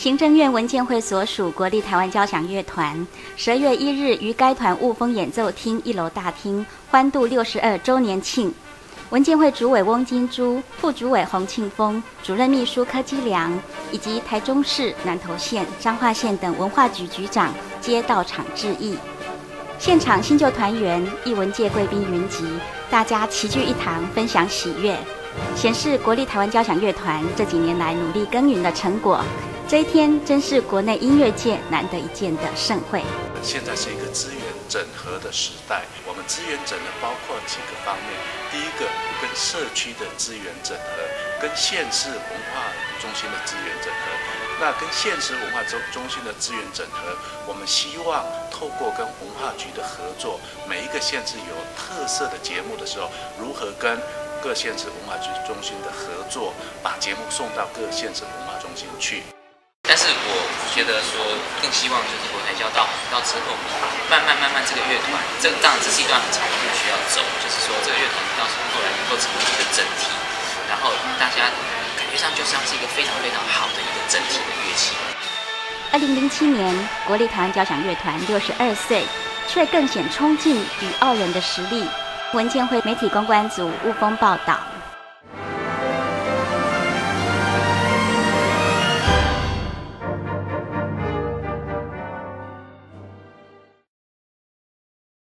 行政院文建会所属国立台湾交响乐团，十二月一日于该团雾峰演奏厅一楼大厅欢度六十二周年庆。文建会主委翁金珠、副主委洪庆峰、主任秘书柯基良，以及台中市、南投县、彰化县等文化局局长皆到场致意。现场新旧团员、艺文界贵宾云集，大家齐聚一堂，分享喜悦，显示国立台湾交响乐团这几年来努力耕耘的成果。这一天真是国内音乐界难得一见的盛会。现在是一个资源整合的时代，我们资源整合包括几个方面。第一个，跟社区的资源整合，跟县市文化中心的资源整合。那跟县市文化中中心的资源整合，我们希望透过跟文化局的合作，每一个县市有特色的节目的时候，如何跟各县市文化局中心的合作，把节目送到各县市文化中心去。但是我觉得说，更希望就是国台交到到之后，慢慢慢慢这个乐团，这当然这是一段很长的路需要走，就是说这个乐团到时候后来能够成为一个整体，然后大家感觉上就像是一个非常非常好的一个整体的乐器。二零零七年，国立台湾交响乐团六十二岁，却更显冲劲与傲人的实力。文建会媒体公关组雾峰报道。